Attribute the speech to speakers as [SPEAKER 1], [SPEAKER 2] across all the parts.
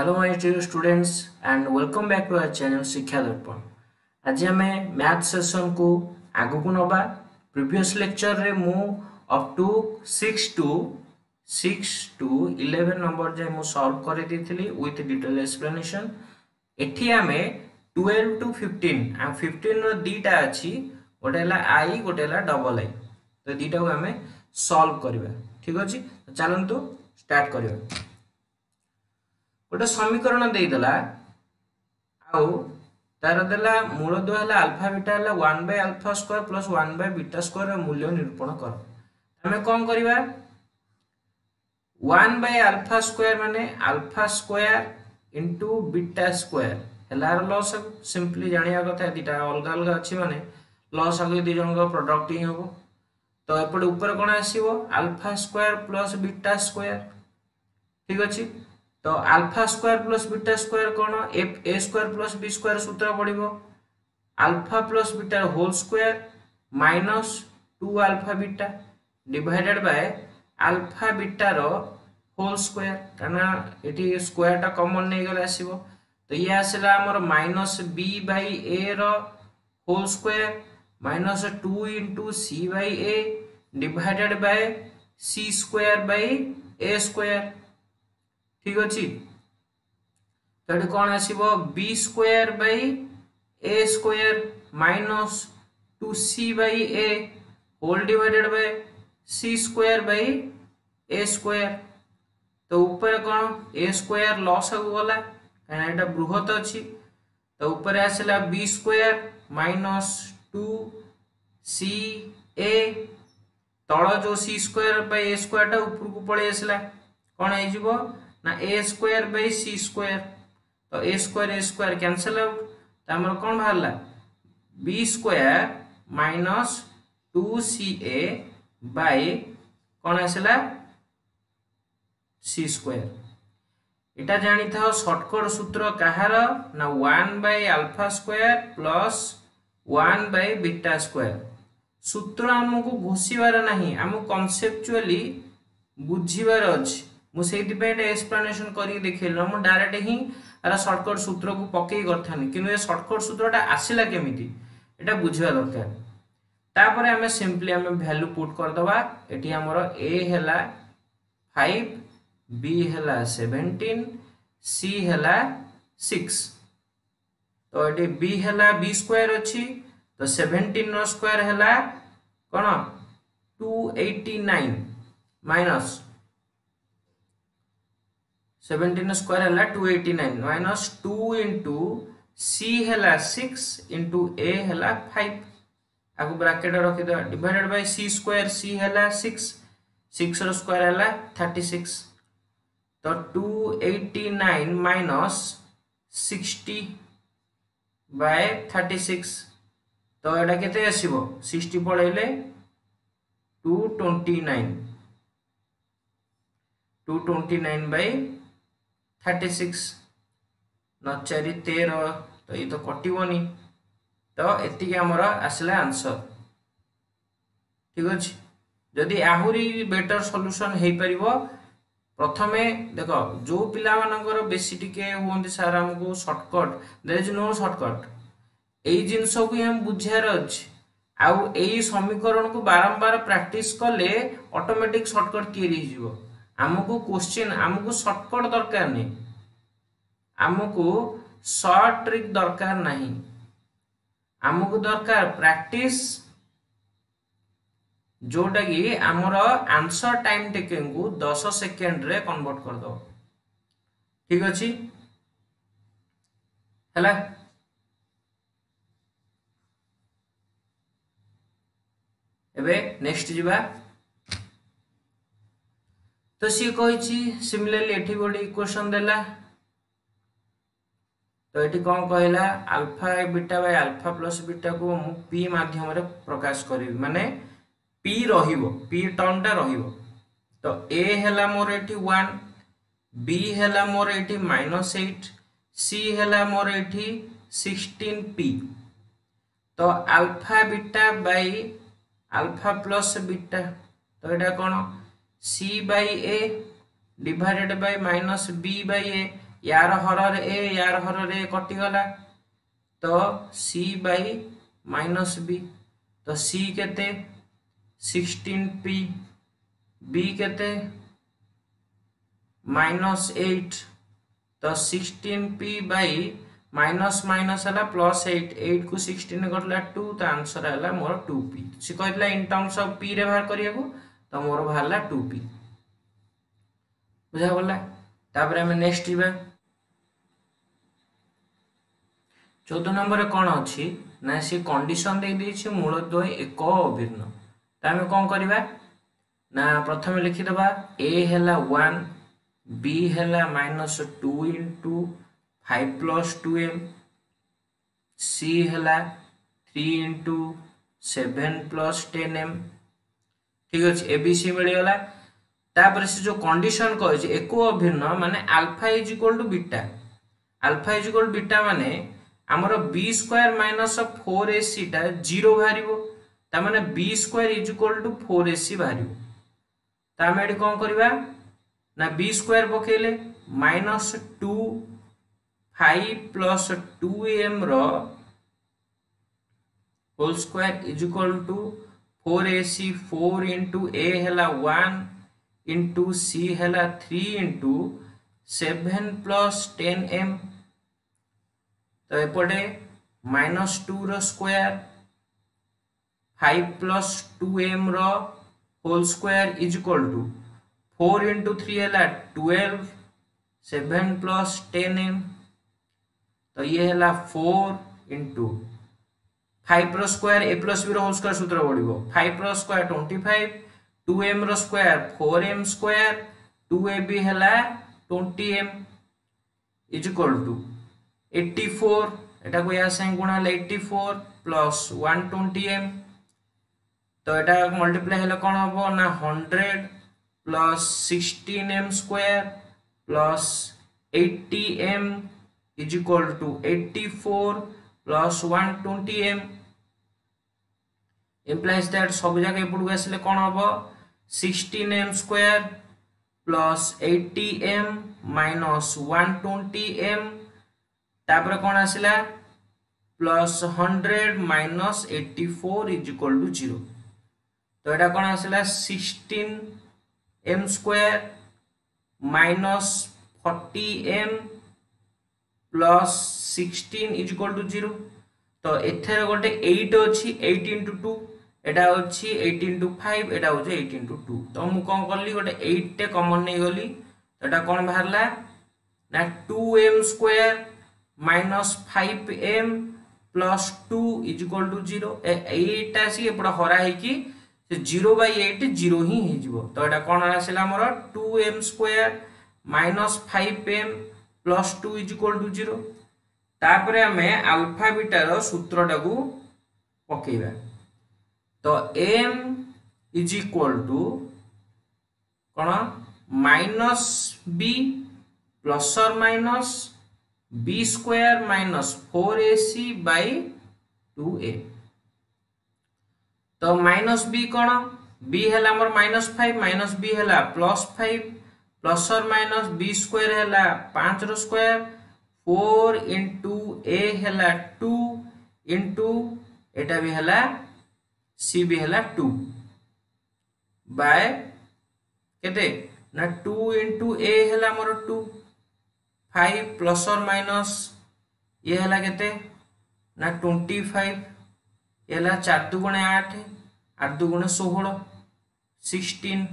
[SPEAKER 1] Hello my dear students and welcome back to our channel Shiksha Darpan आज आम math session को आगक नवा previous lecture रे मु up to six two six to eleven number जाए मुझे सल्व कर विथ डिटेल एक्सप्लेनेसन एटी आम টুয়েলভ টু ফিফটিন আর ফিফটিনর দুইটা আছে গোটে হল আই গোটে হল ডবল আই তো দুইটাকে আমি সলভ করা ঠিক আছে চালু স্টার্ট করা ଗୋଟେ ସମୀକରଣ ଦେଇଦେଲା। ଆଉ ତାର ଦେଲା ମୂଳଦୁଆ ହେଲା ଆଲଫା ବିଟା ହେଲା one by alpha square plus one by beta square ମୂଲ୍ୟ ନିରୂପଣ କର। ଆମେ କ'ଣ କରିବା? ୱାନ୍ ବାଇ ଆଲଫା ସ୍କୋୟାର ମାନେ alpha square into beta square ହେଲା ଲସ୍ ହେବ। ସିମ୍ପଲି ଜାଣିବା କଥା ଦୁଇଟା ଅଲଗା ଅଲଗା ଅଛି ମାନେ ଲସ୍ ହେବ ଦୁଇ ଜଣଙ୍କ ପ୍ରଡକ୍ଟ ହିଁ ହେବ। ତ ଏପଟେ ଉପରେ କ'ଣ ଆସିବ? Alpha square plus beta square ଠିକ୍ ଅଛି? तो alpha square plus beta square कौन F A square plus B square सूत्र पड़ो alpha plus बीटार whole square minus two alpha beta divided by alpha बीटार whole square कारण ये स्क्वायर टा कमन नहीं गले आसो तो ये आसला आमर minus B by A whole square minus two into C by A divided by C square by A square ঠিক ଅଛି ତ ଏଠି କ'ଣ ଆସିବ B square by A square minus two C by A whole divided by C square by A square ତ ଉପରେ କ'ଣ ଏ square loss ଆଗକୁ ଗଲା କାହିଁକିନା ଏଇଟା ବୃହତ ଅଛି ତ ଉପରେ ଆସିଲା B square minus two C A ତଳ ଯେଉଁ ସି ସ୍କୋୟାର ବାଇ ଏ ସ୍କୋୟାରଟା ଉପରକୁ ପଳେଇ ଆସିଲା କ'ଣ ହେଇଯିବ না A square by C square তো A square A square cancel out তো আমার কোণ বাহারা B square minus two C A by কোণ আসলা সি স্কোয়ার এটা জাণিথাও সর্টকট সূত্র কাহার না one by alpha square plus one by beta square সূত্র আমাকে ঘোষিবার না আমি কনসেপচুয়ালি বুঝিবার অছি ମୁଁ ସେଇଥିପାଇଁ ଏଇଟା ଏକ୍ସପ୍ଲାନେସନ୍ କରିକି ଦେଖେଇଲି ମୁଁ ଡାଇରେକ୍ଟ ହିଁ ଏରା ସର୍ଟକଟ୍ ସୂତ୍ରକୁ ପକେଇ କରିଥାନ୍ତି କିନ୍ତୁ ଏ ସର୍ଟକଟ୍ ସୂତ୍ରଟା ଆସିଲା କେମିତି ଏଇଟା ବୁଝିବା ଦରକାର ତାପରେ ଆମେ ସିମ୍ପଲି ଆମେ ଭ୍ୟାଲୁ ପୁଟ୍ କରିଦେବା ଏଠି ଆମର ଏ ହେଲା ଫାଇଭ ବି ହେଲା ସେଭେଣ୍ଟିନ୍ ସି ହେଲା ସିକ୍ସ ତ ଏଠି ବି ହେଲା ବି ସ୍କୋୟାର ଅଛି ତ ସେଭେଣ୍ଟିନ୍ର ସ୍କୋୟାର ହେଲା କ'ଣ ଟୁ ଏଇଟି ନାଇନ୍ ମାଇନସ୍ seventeen square है two eighty nine minus two into C है सिक्स इंटू ए है फाइव आपको bracket रखीद divided by C square C है सिक्स सिक्स स्क्वायर है थर्टी सिक्स तो two eighty nine minus sixty by thirty six तो यहाँ के आसो sixty पलैले two twenty nine two twenty nine by thirty six न चारि तेर तो ये तो कटोनी तो ये आमर आसला आंसर ठीक अच्छे जदि आहरी बेटर सल्यूसन हो पार प्रथम देख, जो पाकर बेसी टी हमें सार आमको shortcut there is no shortcut यही जिनस को हम बुझार अच्छे आउ समीकरण को बारंबार प्राक्ट कले अटोमेटिक सर्टकट या ଆମକୁ କ୍ୱେଶ୍ଚିନ୍ ଆମକୁ ସର୍ଟକଟ୍ ଦରକାର ନାହିଁ ଆମକୁ ସର୍ଟ ଟ୍ରିକ୍ ଦରକାର ନାହିଁ ଆମକୁ ଦରକାର ପ୍ରାକ୍ଟିସ୍ ଯୋଉଟା କି ଆମର ଆନ୍ସର ଟାଇମ୍ ଟେକିଂକୁ ଦଶ ସେକେଣ୍ଡରେ କନଭର୍ଟ କରିଦେବ ଠିକ ଅଛି ହେଲା ଏବେ ନେକ୍ସଟ ଯିବା तो सी कही सीमिलरली एटी गोटे इक्वेशन देला तो ये कौन कहला alpha beta by alpha plus beta को मु पी मध्यम प्रकाश करी माने पी रही पी री टर्मटा रही तो ए है मोर ये वन बी है मोर ये माइनस एट सी है मोर ये सिक्सटीन पी तो alpha beta by alpha plus beta तो यहाँ कौन c by a divided by minus b by a यार हर ए यार हर ए कटिगला तो सी बाई माइनस बी तो सी केते सिक्सटीन पी बी केते माइनस एट तो sixteen P by minus minus है प्लस एट एट को सिक्सटीन कटला टू तो आंसर है मोर टू पी सी कहला इन टर्म्स ऑफ पी रे बाहर करिया को ତ ମୋର ବାହାରିଲା ଟୁ ପି ବୁଝାଗଲା ତାପରେ ଆମେ ନେକ୍ସଟ ଯିବା ଚଉଦ ନମ୍ବରରେ କ'ଣ ଅଛି ନା ସେ କଣ୍ଡିସନ ଦେଇଦେଇଛି ମୂଳଦ୍ୱୟ ଏକ ଅଭିନ୍ନ ତ ଆମେ କ'ଣ କରିବା ନା ପ୍ରଥମେ ଲେଖିଦେବା ଏ ହେଲା ୱାନ୍ ବି ହେଲା minus two into five plus two M C ହେଲା three into seven plus ten M ঠিক ଅଛି ଏବିସି ମିଳିଗଲା ତାପରେ ସେ ଯୋଉ କଣ୍ଡିସନ କହିଛି ଏକ ଅଭିନ୍ନ ମାନେ alpha is equal to beta alpha is equal beta ମାନେ ଆମର ବି ସ୍କୋୟାର ମାଇନସ୍ ଫୋର୍ ଏସିଟା ଜିରୋ ବାହାରିବ ତାମାନେ B square is equal to four AC ବାହାରିବ ତ ଆମେ ଏଠି କ'ଣ କରିବା ନା ବି ସ୍କୋୟାର ପକେଇଲେ minus two five plus two ଏମ୍ର whole square is equal to four A C, four into A है वन इंटु सी है थ्री इंटु सेभेन तो प्लस टेन एम। तो ये minus two रोयर five plus two M whole square is equal to four into three है twelve seven plus ten M. तो ये है four into five square A plus B whole square सूत्र बढ़ five square twenty five two M square four M square two A B है twenty M is equal to 84 এটা কো ইয়া sign গুণা হলে 84 plus 120 M তো এটা মল্টিপ্লাই হলে কোন হবো না 100 plus 16 M square plus 80 M is equal to 84 plus 120 M implies that ସବୁ ଜାକ ଏପଟକୁ ଆସିଲେ କ'ଣ ହେବ sixteen M square plus eighty M minus one twenty M ତାପରେ କ'ଣ ଆସିଲା plus hundred minus eighty four is equal to zero ତ ଏଇଟା କ'ଣ ଆସିଲା sixteen M square minus forty M plus sixteen is equal to zero ତ ଏଥିରେ ଗୋଟେ ଏଇଟ୍ ଅଛି ଏଇଟ୍ ଇଣ୍ଟୁ ଟୁ এটা হচ্ছে এইটিন টু ফাইভ এটা হচ্ছে এইটিন টু টু তো মু কম করলি গোটে এইটটে কমন নেইগলি তো এটা কোণ বাহারা না two M square minus five M plus two is equal to zero এইটা আসি এপটে হরা হয়েকি সে জিরো বাই এইট জিরো হি হয়েযিব তো এটা কোণ আসলে আমার two M square minus five M plus two is equal to zero তাপরে আমি আলফা বিটার সূত্রটাকে পকাইবা तो एम इज़ इक्वल टू कौन minus B plus minus B square minus four A C by two A तो माइनस बी कौन B है माइनस फाइव माइनस बी है plus five plus minus B square है पाँच स्क्वायर फोर इंटू ए है two into एटा भी है सी भी है टू बाय केते ना टू इंटू ए है मोर टू फाइव प्लस और माइनस ये है के ना ट्वेंटी फाइव ये चार दुगुणे आठ आठ दुगुणे षोह sixteen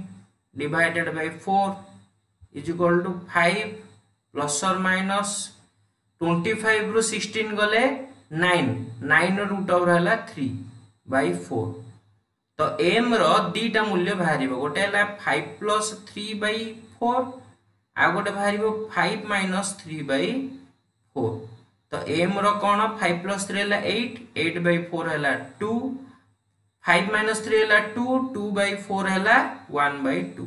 [SPEAKER 1] divided by four is equal to five plus और माइनस ट्वेंटी फाइव रु सिक्सटीन गले नाइन नाइन रुट ओवर है थ्री बै फोर तो एम रिटा मूल्य बाहर गोटे five plus three by four आ गए बाहर five minus three by four तो एम रहा फाइव प्लस थ्री है एट एट बै फोर है टू फाइव माइनस थ्री है टू टू बै फोर है वन बै टू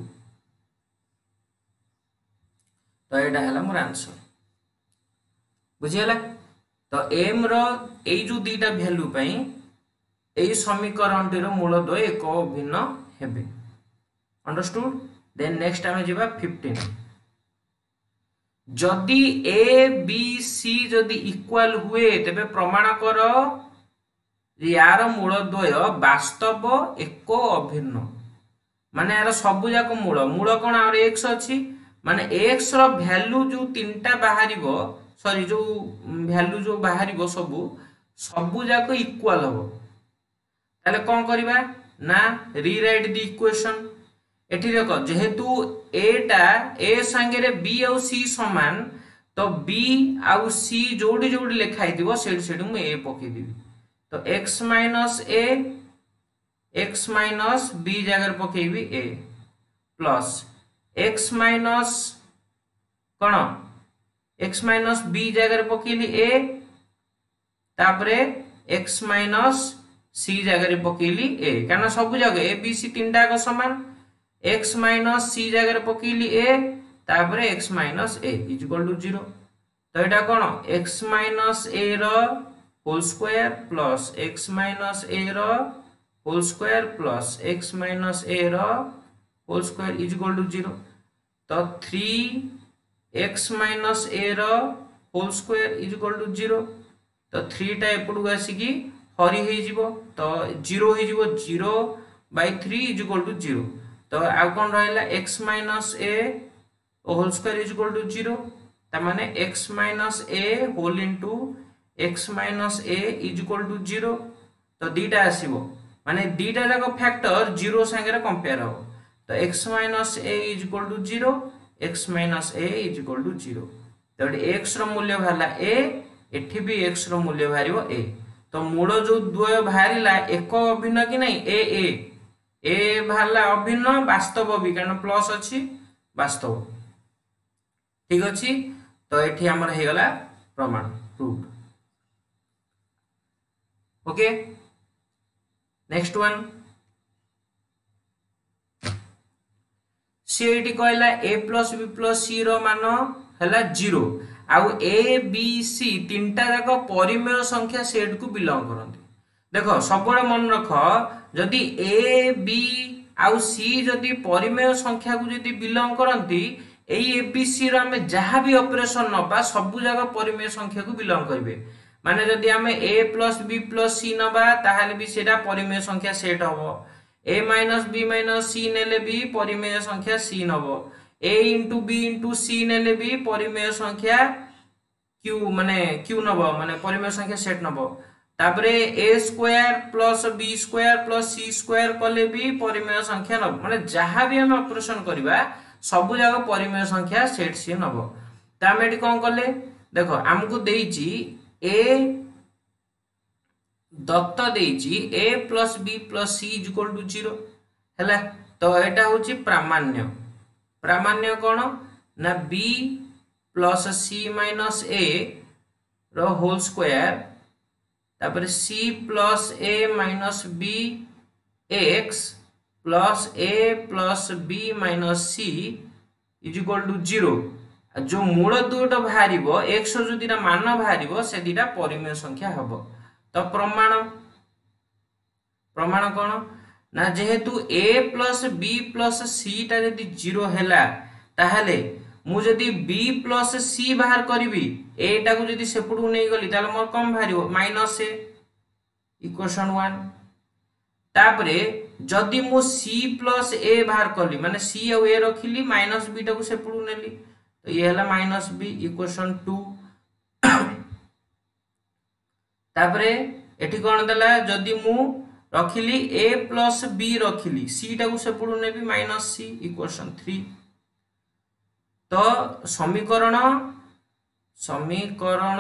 [SPEAKER 1] तो यहाँ है मोर आंसर बुझीगला तो एम रो दीटा भैल्यू पर এই সমীকরণটির মূলদ্বয় এক অভিন্ন হবে অন্ডরষ্টুড দেন নেক্সট আমি যাব ফিফটিন যদি এ বি সি যদি ইকুয়াল হুয়ে তবে প্রমাণ কর ইয়ার মূলদ্বয় বাস্তব এক অভিন্ন মানে এর সবুযাক মূল মূল কোণ আর এক্স মানে এক্স রু যে তিনটা বাহার সরি যে ভ্যালু যে বাহার সবু সবুযাক ইকুয়াল হব ताले कौन करीबा ना रीराइट दी इक्वेशन ऐठी देखो जहेतु ए टा ए संगेरे बी आउ सी समान तो बी आउ सी जोड़ी जोड़ी लिखा है दिवो सेड सेड में ए पके दिवो तो X minus A X minus B जगह पके भी ए प्लस एक्स माइनस कौन एक्स माइनस बी जगह पके ली ए तापरे एक्स माइनस সি জায়গায় পকাইলি এ কেন সবু যাক এ বি সি তিনটা যাক সমান। এক্স মাইনস সি জায়গায় পকাইলি এ তাপরে X minus A is equal to zero তো এটা কোণ এক্স মাইনস এ র whole square plus X minus A র whole square plus X minus A র whole square is equal to zero তো থ্রি এক্স মাইনস এ র whole square is equal to zero তো থ্রিটা এপটু আসিকি हरी हो तो जीरो हो zero by three is equal to zero तो आउ कौन रहा X minus A whole square is equal to zero ताने X minus A whole into X minus A is equal to zero तो दीटा आसो माने दीटा जाक फैक्टर जीरो सांगे कंपेयर हम तो X minus A is equal to zero X minus A is equal to zero तो x रूल्य बाहर ए एठी भी एक्स रूल्य बाहर ए तो मूल ତ ମୂଳ ଯୋଉ ଦ୍ୱୟ ବାହାରିଲା ଏକ ଅଭିନ୍ନ କି ନାହିଁ ଏ ଏ ଏ ବାହାରିଲା ଅଭିନ୍ନ ବାସ୍ତବ ବି କାରଣ ପ୍ଲସ୍ ଅଛି ବାସ୍ତବ ଠିକ ଅଛି ତ ଏଠି ଆମର ହେଇଗଲା ପ୍ରମାଣ ପ୍ରୁଫ୍ ଓକେ ନେକ୍ସଟ ୱାନ୍ ସିଏ ଏଠି କହିଲା A plus B plus C ର ମାନ ହେଲା ଜିରୋ ଆଉ ଏ ବି ସି ତିନିଟା ଯାକ ପରିମେୟ ସଂଖ୍ୟା ସେଟ୍କୁ ବିଲଙ୍ଗ କରନ୍ତି। ଦେଖ ସବୁବେଳେ ମନେ ରଖ ଯଦି ଏ ବି ଆଉ ସି ଯଦି ପରିମେୟ ସଂଖ୍ୟାକୁ ଯଦି ବିଲଙ୍ଗ କରନ୍ତି ଏଇ ଏ ବି ସିର ଆମେ ଯାହା ବି ଅପରେସନ ନବା ସବୁଯାକ ପରିମେୟ ସଂଖ୍ୟାକୁ ବିଲଙ୍ଗ କରିବେ। ମାନେ ଯଦି ଆମେ A plus B plus C ନବା ତାହେଲେ ବି ସେଇଟା ପରିମେୟ ସଂଖ୍ୟା ସେଟ୍ ହବ। A minus B minus C ନେଲେ ବି ପରିମେୟ ସଂଖ୍ୟା C Naba. A into B into C ने भी परिमेय संख्या क्यू मान क्यू नब मान परिमेय संख्या सेट नब तापरे A square plus B square plus C square कले भी परिमेय संख्या नब मान जहाँ भी आम अपरेसन करवा सब जाक परिमेय संख्या सेट सी नब तो आम ये कौन कले देख आमको देई ए দত্ত দেইছি a plus b plus c is equal to zero হ্যাঁ তো এটা হচ্ছে প্রামাণ্য ପ୍ରାମାନ୍ୟ କ'ଣ ନା b plus c minus a whole square ତାପରେ c plus a minus b x plus a plus b minus c is equal to zero ଯେଉଁ ମୂଳ ଦୁଇଟା ବାହାରିବ ଏକ୍ସର ଯେଉଁ ଦୁଇଟା ମାନ ବାହାରିବ ସେ ଦୁଇଟା ପରିମେୟ ସଂଖ୍ୟା ହେବ ତ ପ୍ରମାଣ ପ୍ରମାଣ କ'ଣ না, যেহেতু এ প্লস বি প্লস সিটা যদি জিরো হেলা তাহলে মু যদি বি প্লস সি বাহার করিবি এটা কু যদি সেপটু নেই গলি তাহলে মোর কম বাহারিব মাইনস এ ইকুয়েশন ওয়ান তাপরে যদি মু সি প্লস এ বাহার কলি মানে সি আউ এ রখিলি মাইনস বিটা কু সেপটু নেলি তো ইয়ে হলা মাইনস বি ইকুয়েশন টু তাপরে এটি কোণ দেলা যদি মু रखिली ए प्लस बी रखिली। सी टाक से ने माइनस सी इक्वेशन थ्री तो समीकरण समीकरण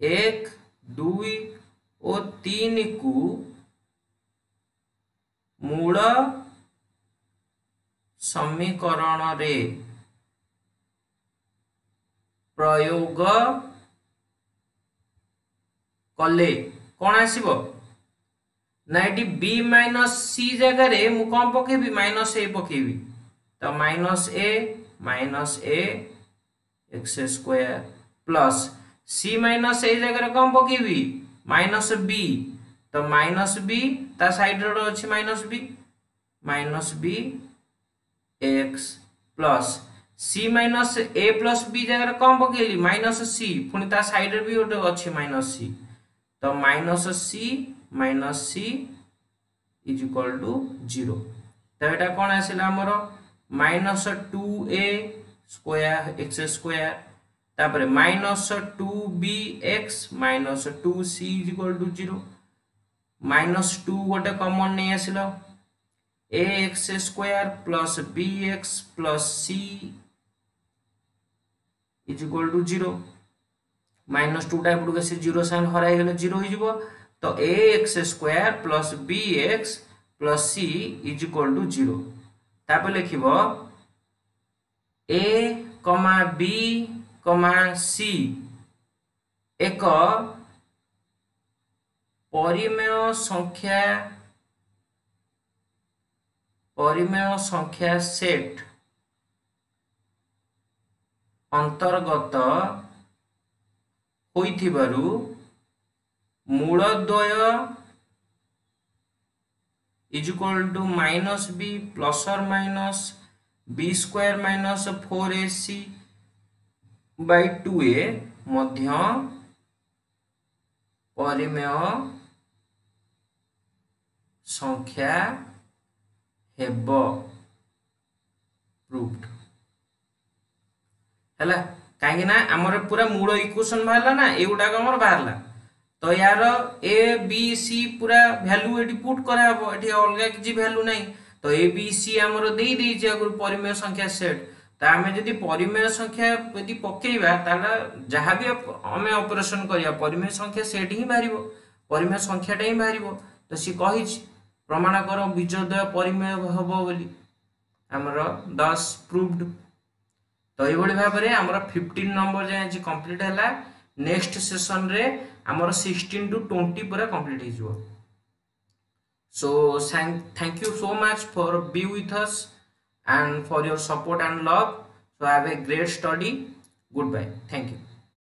[SPEAKER 1] एक, दुई और तीन को मूल समीकरण रे प्रयोग कले। कौन आसब ना ये बी माइनस सी जगार मु कौन पकेबी माइनस ए पकेबी। तो minus a minus a x square plus c minus a जगार कौन पकेबी? माइनस बी तो माइनस बी ता सैड अच्छे minus b minus b x plus c minus a plus b जगह कौन पकेली? माइनस सी पुणी ता सैड भी गोटे अच्छे minus c the minus of c minus c is equal to 0 ତ ଏଟା କ'ଣ ଆସିଲା ଆମର minus two A square X square ତାପରେ minus two B X minus two C is equal to zero minus two ଗୋଟେ କମନ୍ ନେଇ ଆସିଲ A X square plus B X plus C is equal to zero minus টুটা এপটু আসি zero sign হরাই গেলে zero হয়ে যাব। তো a x square plus b x plus c is equal to zero তারপরে লিখব এ কমা বি কমা সি ଏକ ପରିମେୟ ସଂଖ୍ୟା ପରିମେୟ ସଂଖ୍ୟା ସେଟ୍ ଅନ୍ତର୍ଗତ मूलद्वय is equal to minus b plus और minus b square minus four a c by two a परिमेय संख्या हेब प्रूफ है କାହିଁକି ନା ଆମର ପୁରା ମୂଳ ଇକ୍ୱେସନ ବାହାରିଲା ନା ଏଗୁଡ଼ାକ ଆମର ବାହାରିଲା ତ ୟାର ଏ ବି ସି ପୁରା ଭ୍ୟାଲୁ ଏଠି ପୁଟ୍ କରାହେବ ଏଠି ଅଲଗା କିଛି ଭ୍ୟାଲୁ ନାହିଁ ତ ଏ ବି ସି ଆମର ଦେଇଦେଇଛି ଆଗରୁ ପରିମେୟ ସଂଖ୍ୟା ସେଟ୍ ତ ଆମେ ଯଦି ପରିମେୟ ସଂଖ୍ୟା ଯଦି ପକେଇବା ତାହେଲେ ଯାହା ବି ଆମେ ଅପରେସନ କରିବା ପରିମେୟ ସଂଖ୍ୟା ସେଟ୍ ହିଁ ବାହାରିବ ପରିମେୟ ସଂଖ୍ୟାଟା ହିଁ ବାହାରିବ ତ ସିଏ କହିଛି ପ୍ରମାଣ କର ବିଜୋଦୟ ପରିମେୟ ହବ ବୋଲି ଆମର ଦଶ ପ୍ରୁଭଡ୍ তো এইভাবে ভাবে আমার ফিফটিন নম্বর যাই আজ কমপ্লিট হল নেক্সট সেসনরে আমার সিক্সটিন টু টোয়েন্টি পুরা কমপ্লিট হয়ে যাব so thank you so much for be with us and for your support and love so have a great study goodbye thank you